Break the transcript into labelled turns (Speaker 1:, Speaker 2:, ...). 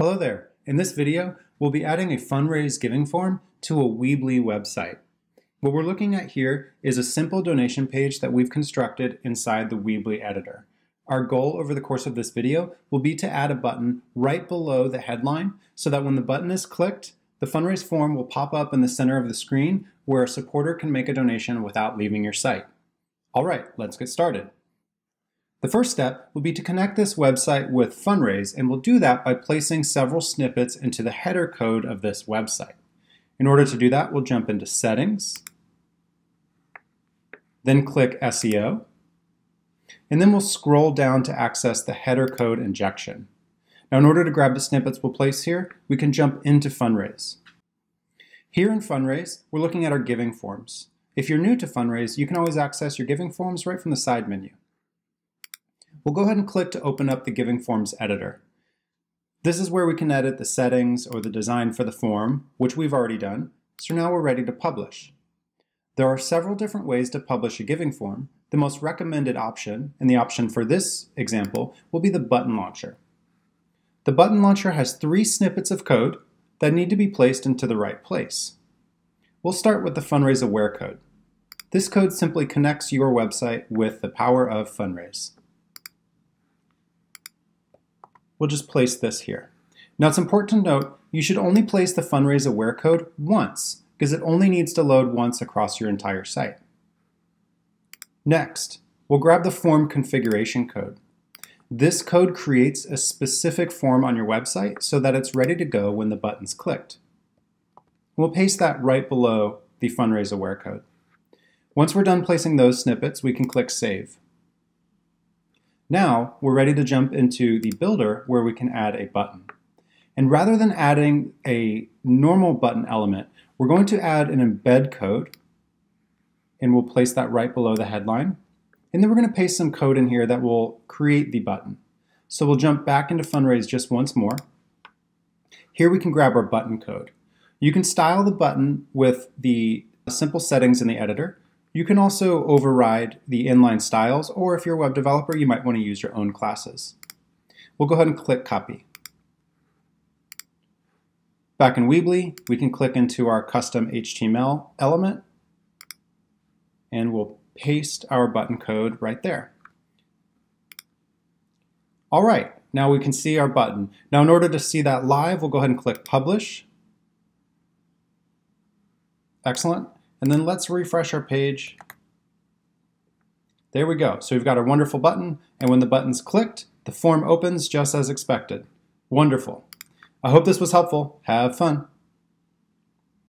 Speaker 1: Hello there. In this video, we'll be adding a Funraise giving form to a Weebly website. What we're looking at here is a simple donation page that we've constructed inside the Weebly editor. Our goal over the course of this video will be to add a button right below the headline so that when the button is clicked, the Funraise form will pop up in the center of the screen where a supporter can make a donation without leaving your site. All right, let's get started. The first step will be to connect this website with Funraise, and we'll do that by placing several snippets into the header code of this website. In order to do that, we'll jump into Settings, then click SEO, and then we'll scroll down to access the header code injection. Now, in order to grab the snippets we'll place here, we can jump into Funraise. Here in Funraise, we're looking at our giving forms. If you're new to Funraise, you can always access your giving forms right from the side menu. We'll go ahead and click to open up the Giving Forms editor. This is where we can edit the settings or the design for the form, which we've already done, so now we're ready to publish. There are several different ways to publish a giving form. The most recommended option, and the option for this example, will be the button launcher. The button launcher has three snippets of code that need to be placed into the right place. We'll start with the Funraise Aware code. This code simply connects your website with the power of Funraise we'll just place this here. Now it's important to note, you should only place the Funraise aware code once, because it only needs to load once across your entire site. Next, we'll grab the form configuration code. This code creates a specific form on your website so that it's ready to go when the button's clicked. We'll paste that right below the Funraise aware code. Once we're done placing those snippets, we can click Save. Now we're ready to jump into the builder where we can add a button. And rather than adding a normal button element, we're going to add an embed code and we'll place that right below the headline. And then we're going to paste some code in here that will create the button. So we'll jump back into Funraise just once more. Here we can grab our button code. You can style the button with the simple settings in the editor, you can also override the inline styles, or if you're a web developer, you might want to use your own classes. We'll go ahead and click Copy. Back in Weebly, we can click into our custom HTML element, and we'll paste our button code right there. All right, now we can see our button. Now in order to see that live, we'll go ahead and click Publish. Excellent. And then let's refresh our page. There we go. So we've got our wonderful button, and when the button's clicked, the form opens just as expected. Wonderful. I hope this was helpful. Have fun.